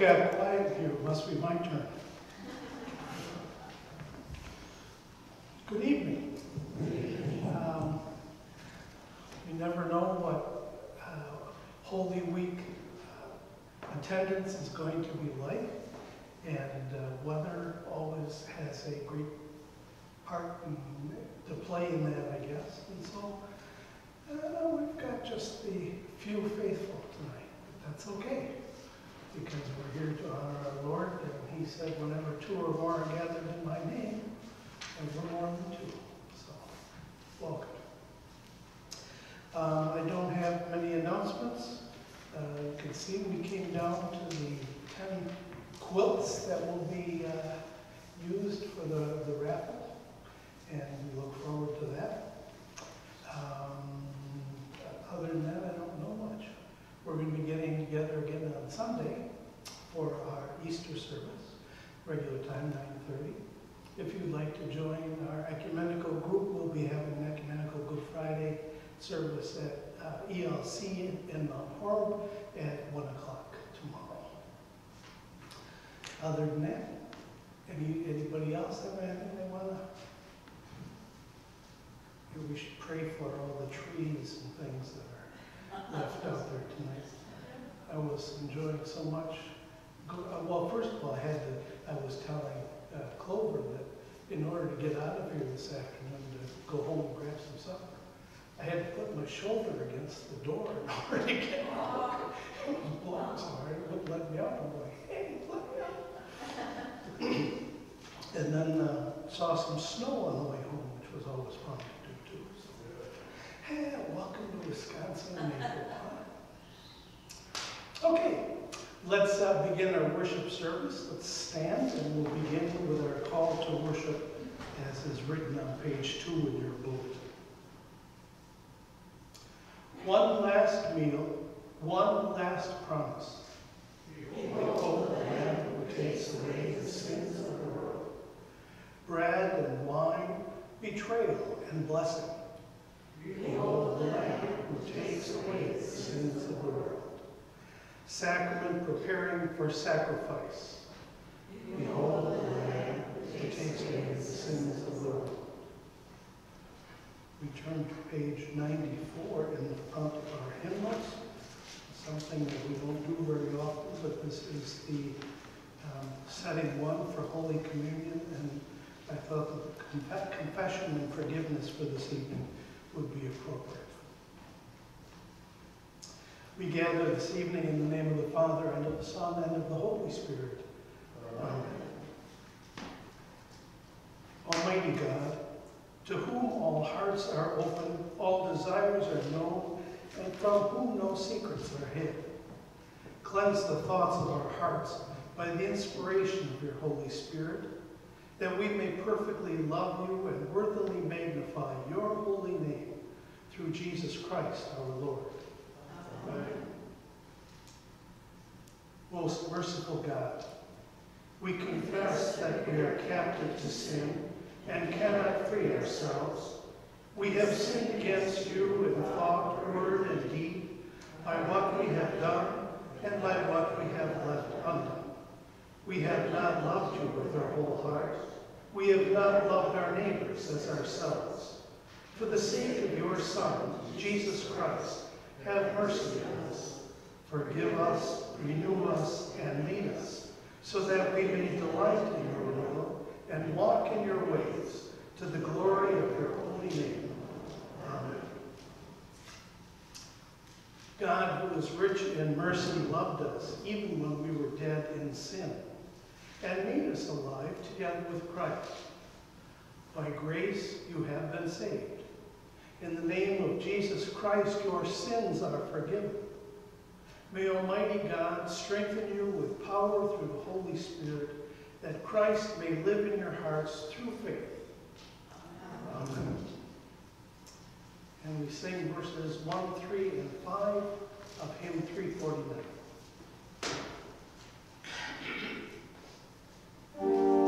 got quiet here, must be my turn. Good evening. Um, You never know what uh, Holy Week uh, attendance is going to be like, and uh, weather always has a great part to play in that, I guess. And so, uh, we've got just the few faithful tonight, but that's okay because we're here to honor our Lord, and he said, whenever two or more are gathered in my name, and we're more than two. So, welcome. Uh, I don't have many announcements. Uh, you can see we came down to the 10 quilts that will be uh, used for the, the raffle, and we look forward to that. Um, other than that, I don't know much. We're going to be getting together again on Sunday for our Easter service, regular time, 9:30. If you'd like to join our ecumenical group, we'll be having an ecumenical Good Friday service at uh, ELC in Mount Horeb at 1 o'clock tomorrow. Other than that, any, anybody else have anything they want to? We should pray for all the trees and things that are left out there tonight. I was enjoying so much. Go- uh, Well, first of all, I had to, I was telling uh, Clover that in order to get out of here this afternoon to go home and grab some supper, I had to put my shoulder against the door in order to get out. It was blocked so hard, it wouldn't let me out. I'm going, hey, let me out. And then uh, saw some snow on the way home, which was always fun to do too. So, Hey, welcome to Wisconsin in April. huh? Okay, let's uh, begin our worship service. Let's stand and we'll begin with our call to worship as is written on page two in your bulletin. One last meal, one last promise. Behold the Lamb who takes away the sins of the world. Bread and wine, betrayal and blessing. Behold the Lamb who takes away the sins of the world. Sacrament preparing for sacrifice. Behold the Lamb who takes away the sins of the world. We turn to page 94 in the front of our hymnals, something that we don't do very often, but this is the um, setting one for Holy Communion, and I thought that confession and forgiveness for this evening would be appropriate. We gather this evening in the name of the Father, and of the Son, and of the Holy Spirit. Amen. Almighty God, to whom all hearts are open, all desires are known, and from whom no secrets are hid. Cleanse the thoughts of our hearts by the inspiration of your Holy Spirit, that we may perfectly love you and worthily magnify your holy name through Jesus Christ our Lord. Amen. Most merciful God, we confess that we are captive to sin and cannot free ourselves. We have sinned against you in thought, word, and deed, by what we have done and by what we have left undone. We have not loved you with our whole heart. We have not loved our neighbors as ourselves. For the sake of your Son, Jesus Christ, have mercy on us. Forgive us, renew us, and lead us, so that we may delight in your will and walk in your ways, to the glory of your holy name. Amen. God, who is rich in mercy, loved us even when we were dead in sin, and made us alive together with Christ. By grace you have been saved. In the name of Jesus Christ, your sins are forgiven. May Almighty God strengthen you with power through the Holy Spirit, that Christ may live in your hearts through faith. Amen. And we sing verses 1, 3, and 5 of hymn 349. Thank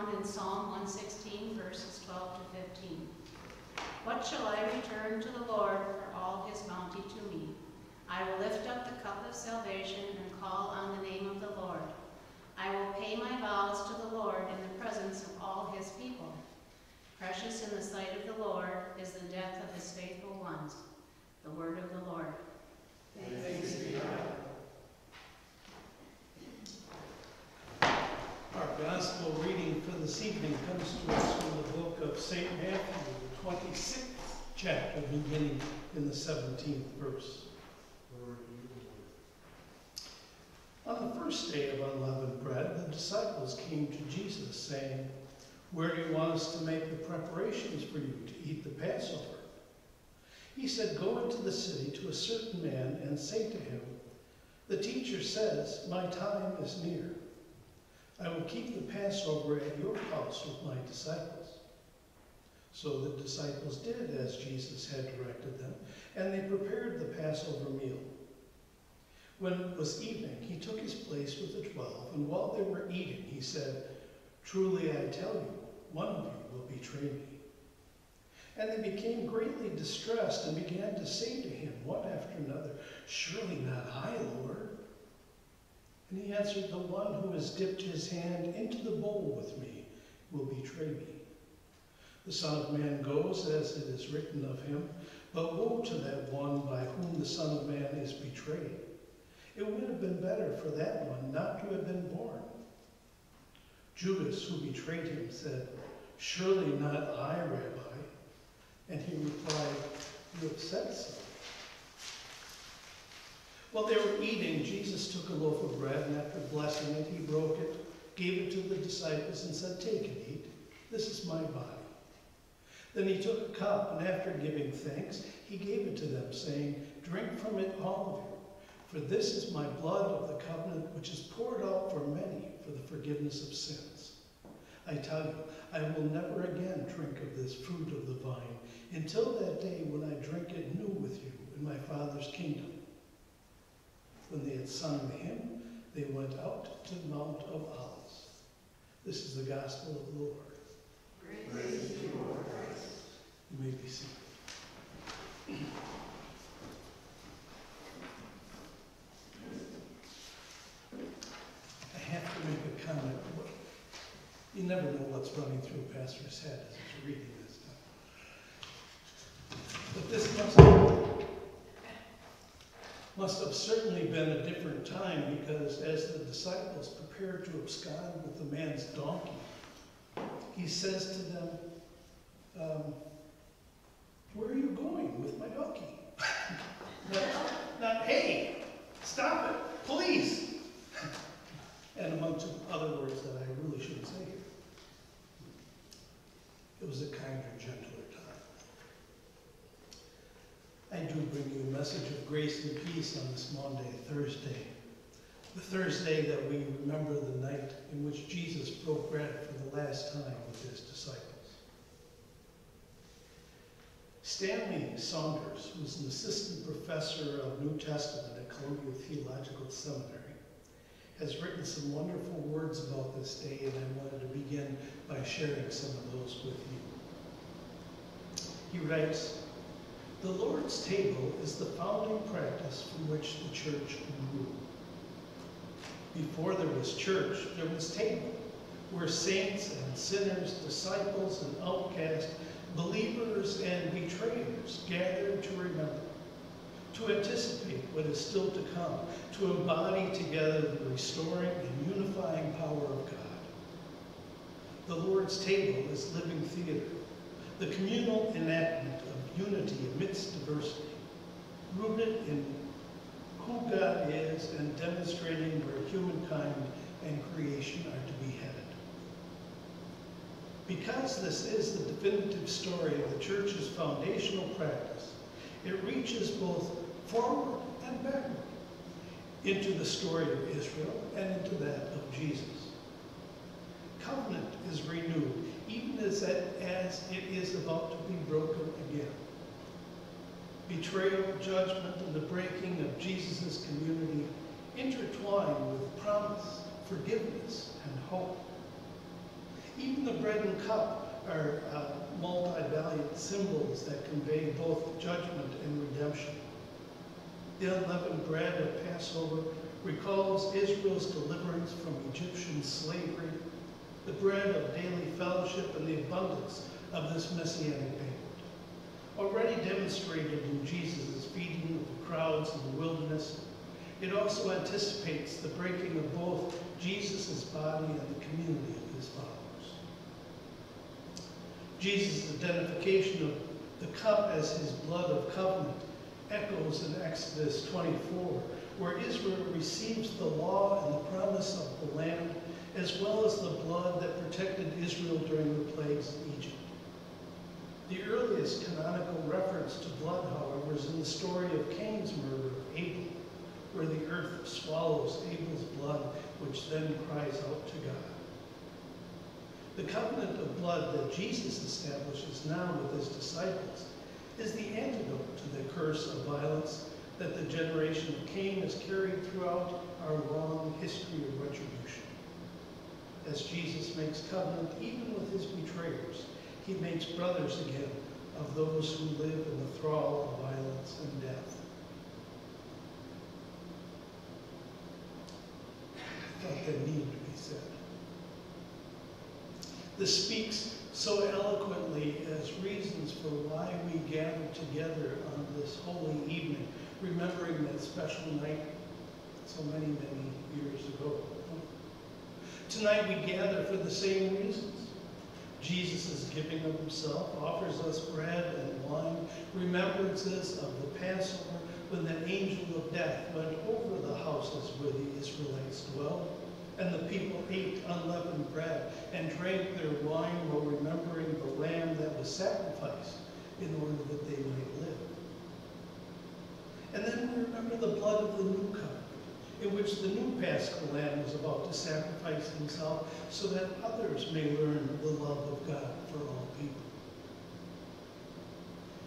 found in Psalm 116, verses 12 to 15. What shall I return to the Lord for all his bounty to me? I will lift up the cup of salvation and call on the name of the Lord. I will pay my vows to the Lord in the presence of all his people. Precious in the sight of the Lord is the death of his faithful ones. The word of the Lord. Thanks be God. Our gospel reading for this evening comes to us from the book of St. Matthew, the 26th chapter, beginning in the 17th verse. On the first day of unleavened bread, the disciples came to Jesus, saying, Where do you want us to make the preparations for you to eat the Passover? He said, Go into the city to a certain man and say to him, The teacher says, My time is near. I will keep the Passover at your house with my disciples. So the disciples did as Jesus had directed them, and they prepared the Passover meal. When it was evening, he took his place with the twelve, and while they were eating, he said, Truly I tell you, one of you will betray me. And they became greatly distressed and began to say to him, one after another, Surely not I, Lord. And he answered, The one who has dipped his hand into the bowl with me will betray me. The Son of Man goes as it is written of him, but woe to that one by whom the Son of Man is betrayed. It would have been better for that one not to have been born. Judas, who betrayed him, said, Surely not I, Rabbi. And he replied, You have said so. While they were eating, Jesus took a loaf of bread, and after blessing it, he broke it, gave it to the disciples, and said, Take and eat. This is my body. Then he took a cup, and after giving thanks, he gave it to them, saying, Drink from it, all of you. For this is my blood of the covenant, which is poured out for many for the forgiveness of sins. I tell you, I will never again drink of this fruit of the vine until that day when I drink it new with you in my Father's kingdom. When they had sung the hymn, they went out to the Mount of Olives. This is the gospel of the Lord. Praise you, You may be seated. I have to make a comment. You never know what's running through a pastor's head as he's reading this stuff. But this must must have certainly been a different time because as the disciples prepare to abscond with the man's donkey, he says to them, um, Where are you going with my donkey? not, not, hey, stop it, please. And a bunch of other words that I really shouldn't say here. It was a kind kinder, gentler time. I do bring you a message of grace and peace on this Maundy, Thursday. The Thursday that we remember the night in which Jesus broke bread for the last time with his disciples. Stanley Saunders, was an assistant professor of New Testament at Columbia Theological Seminary, has written some wonderful words about this day, and I wanted to begin by sharing some of those with you. He writes, The Lord's table is the founding practice from which the church grew. Before there was church, there was table, where saints and sinners, disciples and outcasts, believers and betrayers gathered to remember to anticipate what is still to come, to embody together the restoring and unifying power of God. The Lord's table is living theater, the communal enactment unity amidst diversity, rooted in who God is and demonstrating where humankind and creation are to be headed. Because this is the definitive story of the church's foundational practice, it reaches both forward and backward into the story of Israel and into that of Jesus. Covenant is renewed, even as it, as it is about to be broken again. Betrayal, judgment, and the breaking of Jesus' community intertwine with promise, forgiveness, and hope. Even the bread and cup are uh, multi-valued symbols that convey both judgment and redemption. The unleavened bread of Passover recalls Israel's deliverance from Egyptian slavery, the bread of daily fellowship, and the abundance of this messianic banquet. Already demonstrated in Jesus' feeding of the crowds in the wilderness, it also anticipates the breaking of both Jesus' body and the community of his followers. Jesus' identification of the cup as his blood of covenant echoes in Exodus 24, where Israel receives the law and the promise of the land, as well as the blood that protected Israel during the plagues in Egypt. The earliest canonical reference to blood, however, is in the story of Cain's murder of Abel, where the earth swallows Abel's blood, which then cries out to God. The covenant of blood that Jesus establishes now with his disciples is the antidote to the curse of violence that the generation of Cain has carried throughout our long history of retribution. As Jesus makes covenant even with his betrayers, he makes brothers again of those who live in the thrall of violence and death. I thought that to be said. This speaks so eloquently as reasons for why we gather together on this holy evening, remembering that special night so many, many years ago. Tonight we gather for the same reasons. Jesus' is giving of himself offers us bread and wine, remembrances of the Passover when the angel of death went over the houses where the Israelites dwelled, and the people ate unleavened bread and drank their wine while remembering the lamb that was sacrificed in order that they might live. And then we remember the blood of the new covenant, in which the new paschal lamb was about to sacrifice himself so that others may learn the love of God for all people.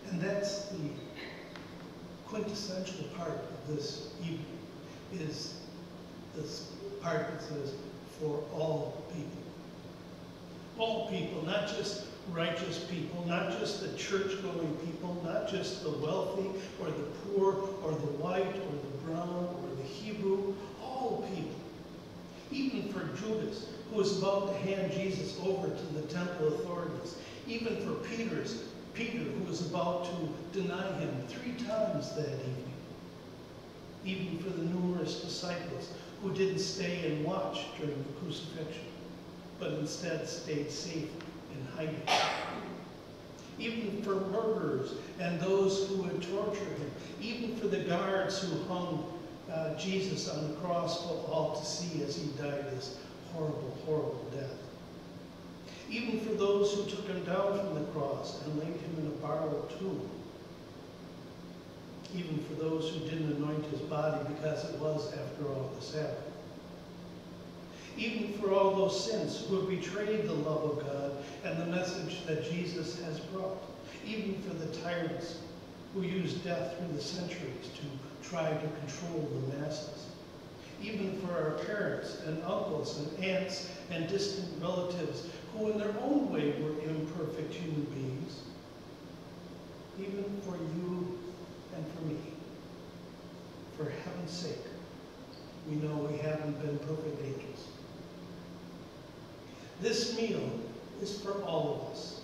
And that's the quintessential part of this evening, is this part that says, for all people. All people, not just righteous people, not just the church-going people, not just the wealthy or the poor or the white or the brown or Hebrew, all people. Even for Judas, who was about to hand Jesus over to the temple authorities. Even for Peter's, Peter, who was about to deny him three times that evening. Even for the numerous disciples who didn't stay and watch during the crucifixion, but instead stayed safe in hiding. Even for murderers and those who would torture him, even for the guards who hung uh, Jesus on the cross for all to see as he died this horrible, horrible death. Even for those who took him down from the cross and laid him in a borrowed tomb. Even for those who didn't anoint his body because it was, after all, the Sabbath. Even for all those sins who have betrayed the love of God and the message that Jesus has brought. Even for the tyrants who used death through the centuries to try to control the masses. Even for our parents and uncles and aunts and distant relatives who in their own way were imperfect human beings. Even for you and for me. For heaven's sake, we know we haven't been perfect angels. This meal is for all of us,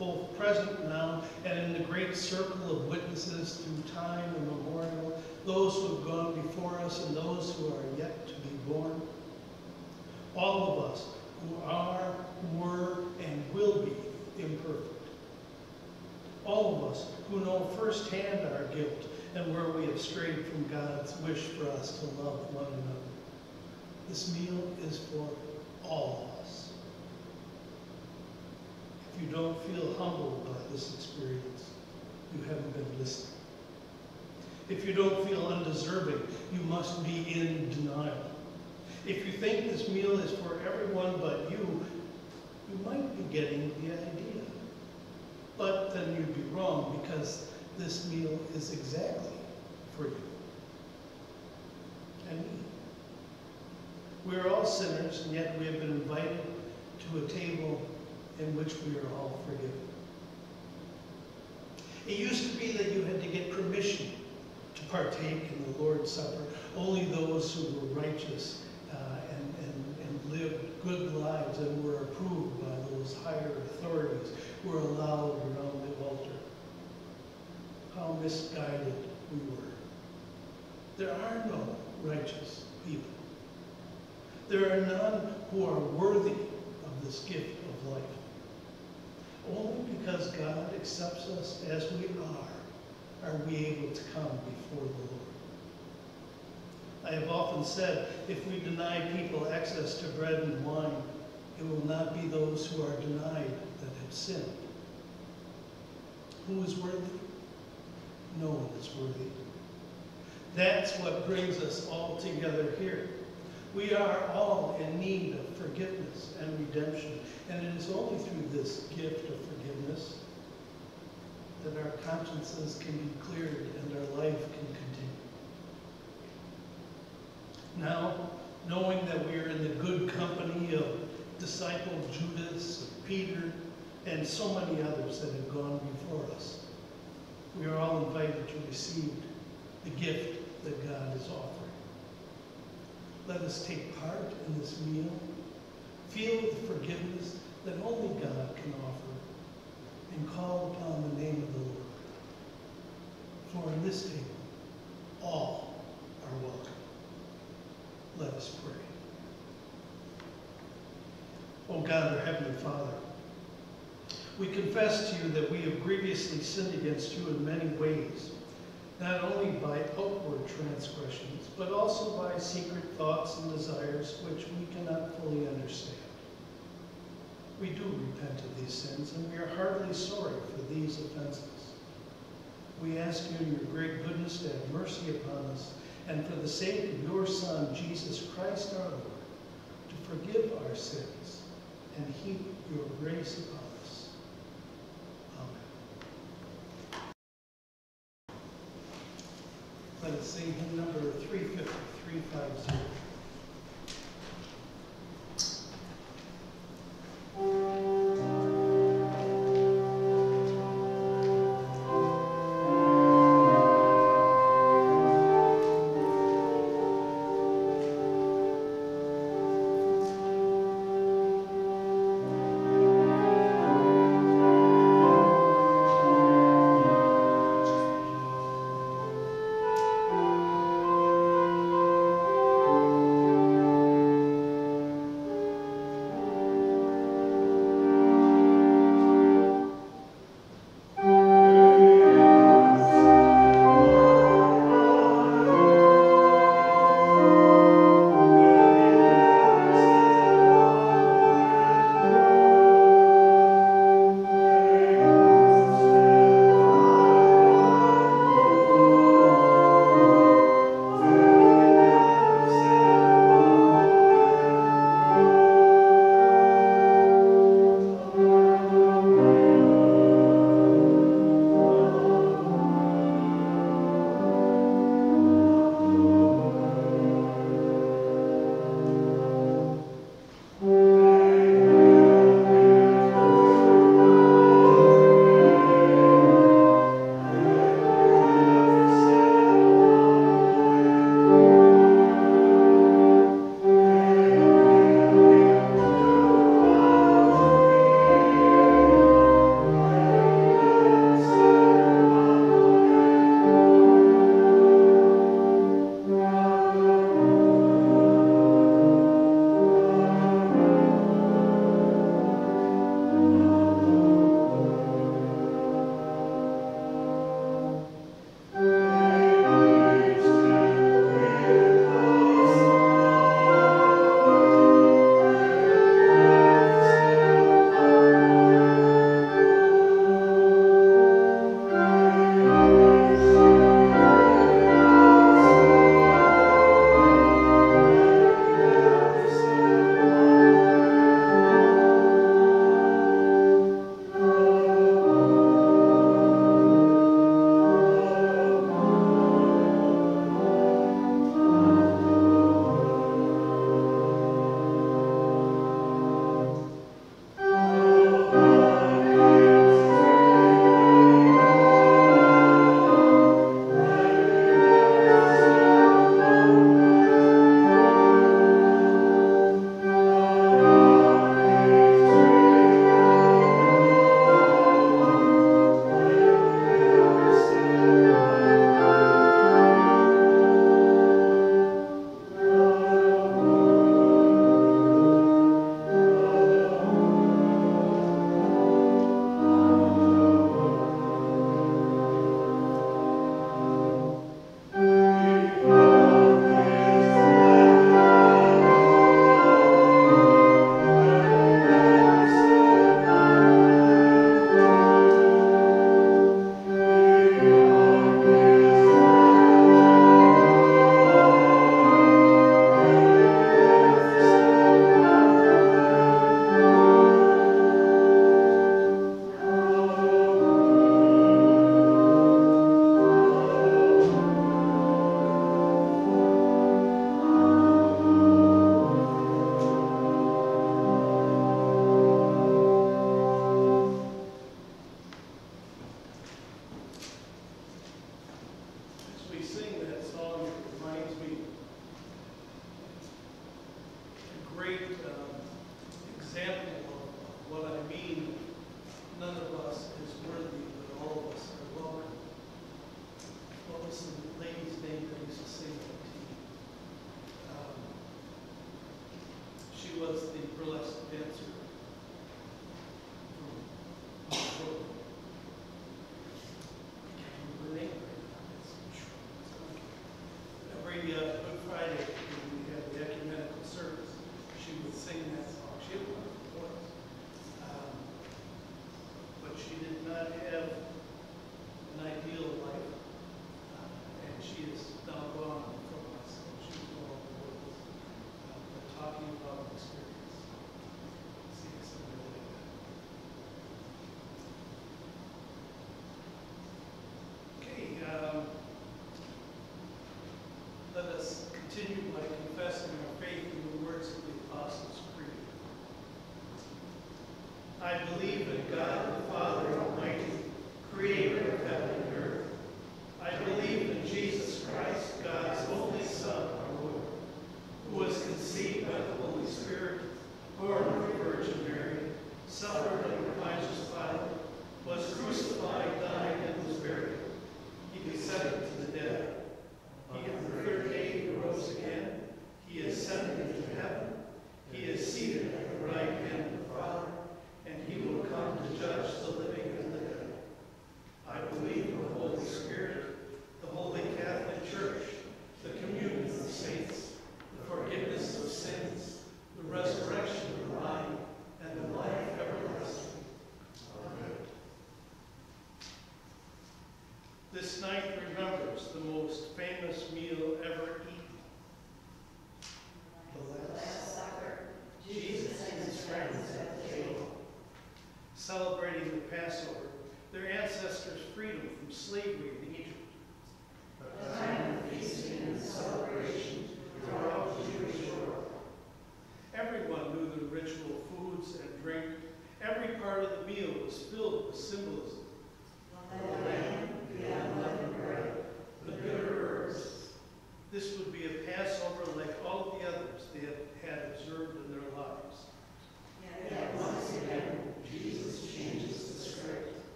both present now and in the great circle of witnesses through time immemorial, those who have gone before us and those who are yet to be born. All of us who are, were, and will be imperfect. all of us who know firsthand our guilt and where we have strayed from God's wish for us to love one another. This meal is for all of us. If you don't feel humbled by this experience, you haven't been listening. If you don't feel undeserving, you must be in denial. If you think this meal is for everyone but you, you might be getting the idea. But then you'd be wrong because this meal is exactly for you and me. We are all sinners, and yet we have been invited to a table in which we are all forgiven. It used to be that you had to get permission to partake in the Lord's Supper. Only those who were righteous uh, and, and, and lived good lives and were approved by those higher authorities were allowed around the altar. How misguided we were. There are no righteous people. There are none who are worthy of this gift of life. Only because God accepts us as we are, are we able to come before the Lord. I have often said, if we deny people access to bread and wine, it will not be those who are denied that have sinned. Who is worthy? No one is worthy. That's what brings us all together here. We are all in need of forgiveness and redemption, and it is only through this gift of forgiveness that our consciences can be cleared and our life can continue. Now, knowing that we are in the good company of disciple Judas, Peter, and so many others that have gone before us, we are all invited to receive the gift that God is offering. Let us take part in this meal, feel the forgiveness that only God can offer, and call upon the name of the Lord. For in this table, all are welcome. Let us pray. O God, our Heavenly Father, we confess to you that we have grievously sinned against you in many ways, not only by outward transgressions, but also by secret thoughts and desires which we cannot fully understand. We do repent of these sins, and we are heartily sorry for these offenses. We ask you in your great goodness to have mercy upon us, and for the sake of your Son, Jesus Christ our Lord, to forgive our sins and heap your grace upon us. Amen. Let us sing hymn number 350, 350.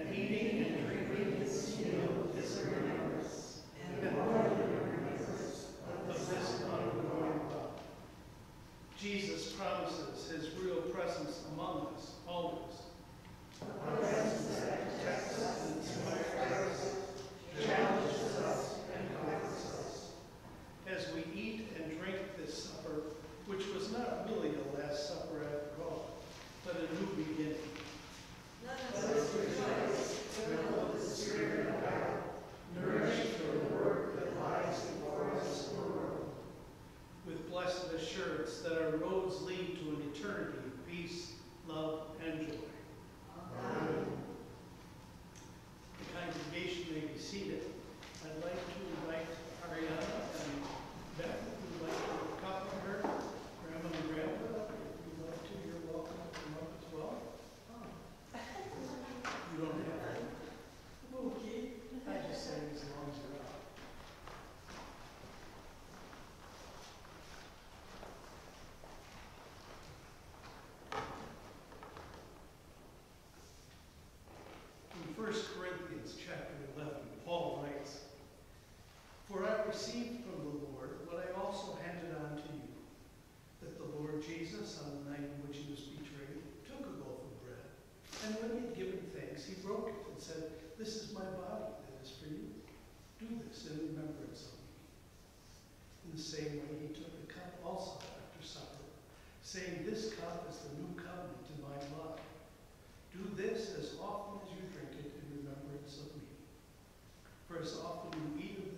and leading he broke it and said, This is my body that is for you. Do this in remembrance of me. In the same way, he took the cup also after supper, saying, This cup is the new covenant in my blood. Do this as often as you drink it in remembrance of me. For as often you eat of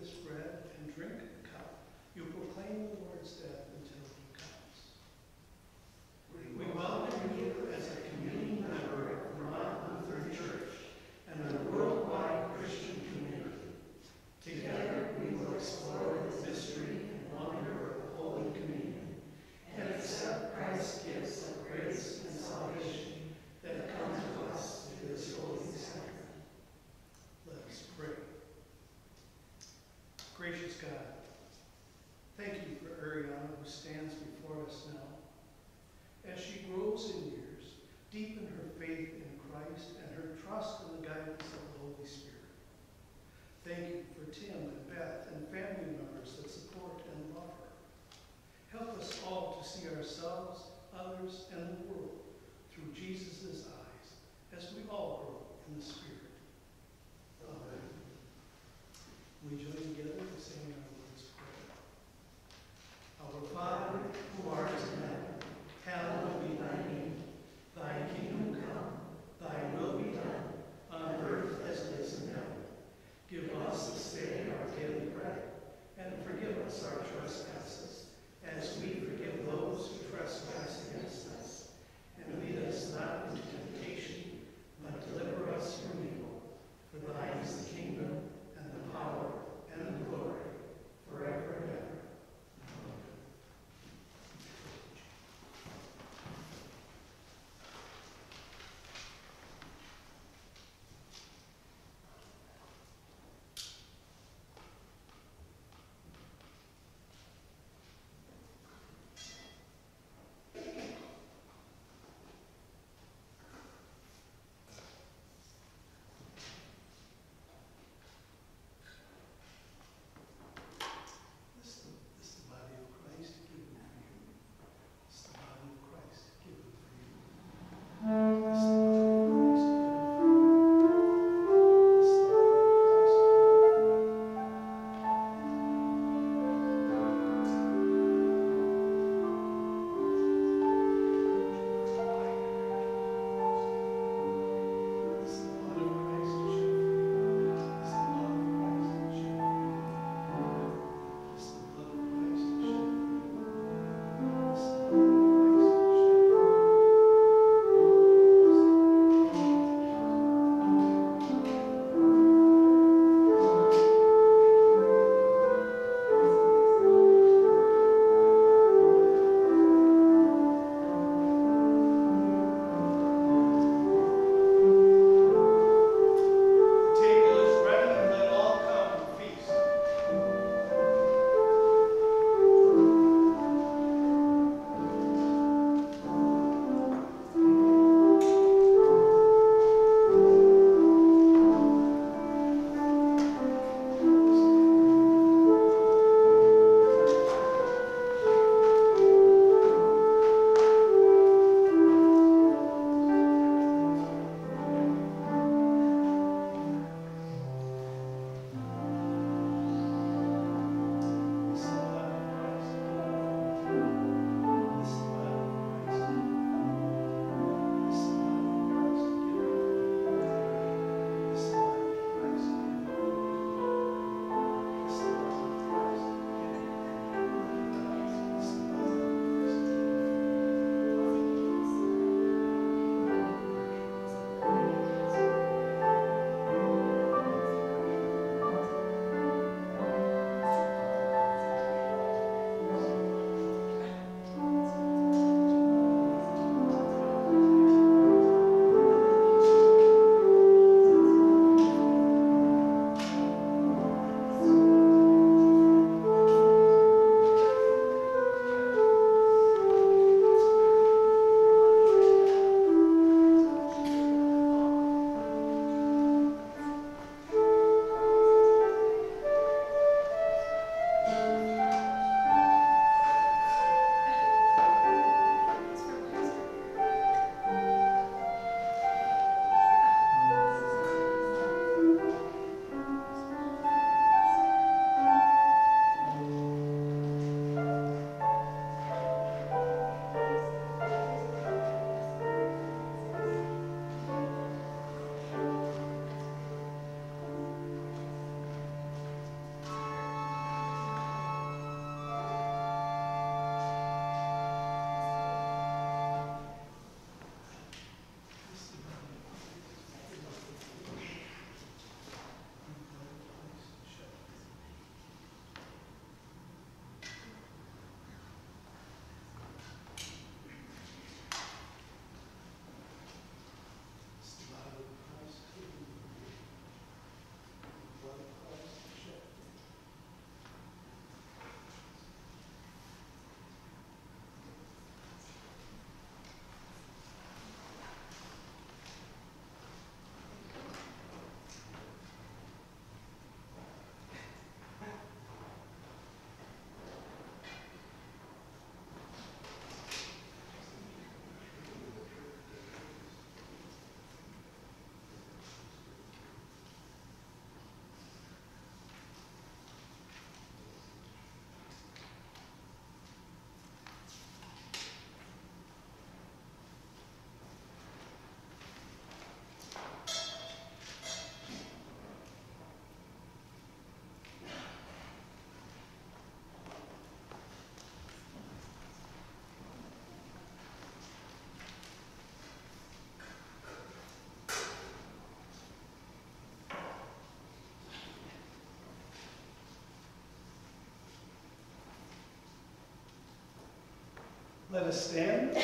Let us stand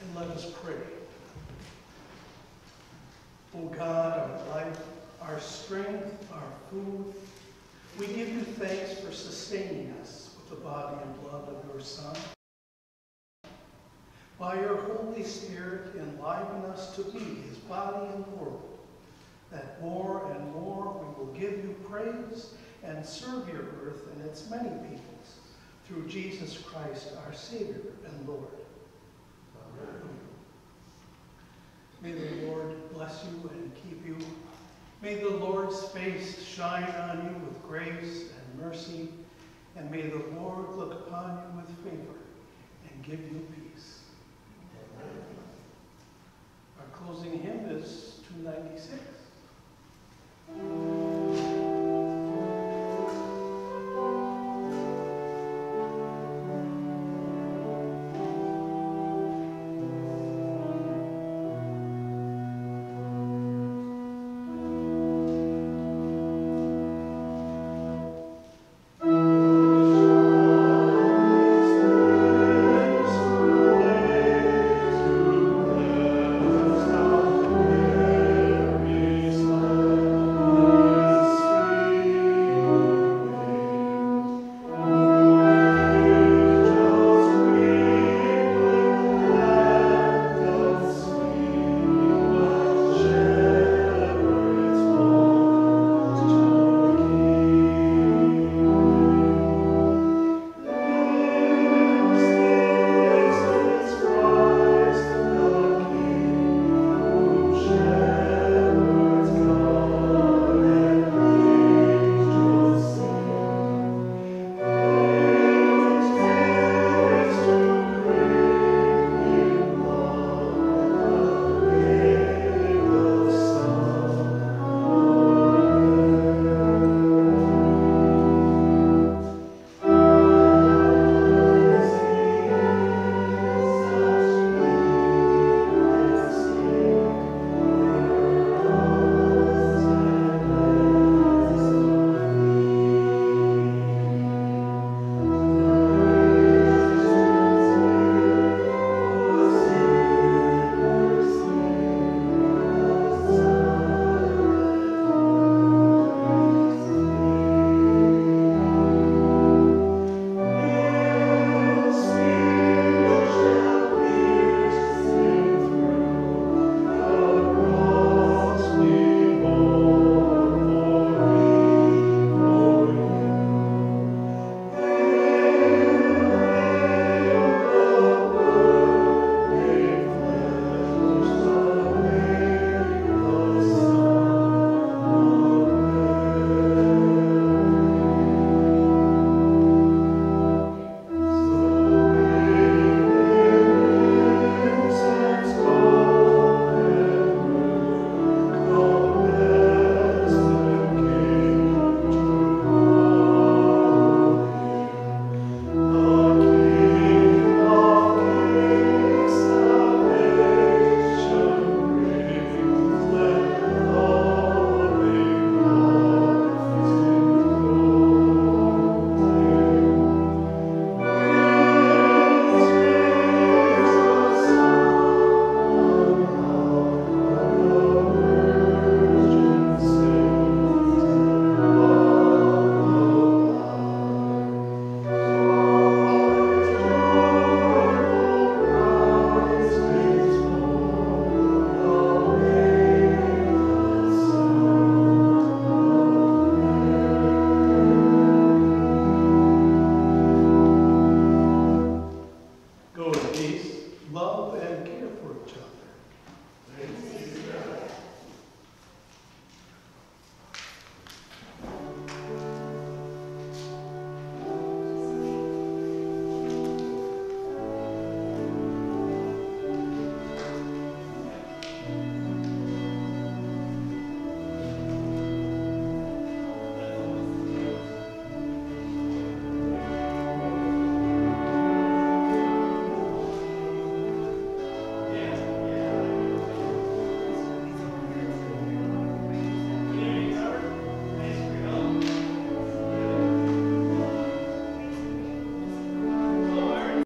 and let us pray. O God, our life, our strength, our food, we give you thanks for sustaining us with the body and blood of your Son. By your Holy Spirit, enliven us to be his body and world, that more and more we will give you praise and serve your earth and its many peoples, through Jesus Christ, our Savior and Lord. May the Lord bless you and keep you. May the Lord's face shine on you with grace and mercy, and may the Lord look upon you with favor and give you peace. Our closing hymn is 296.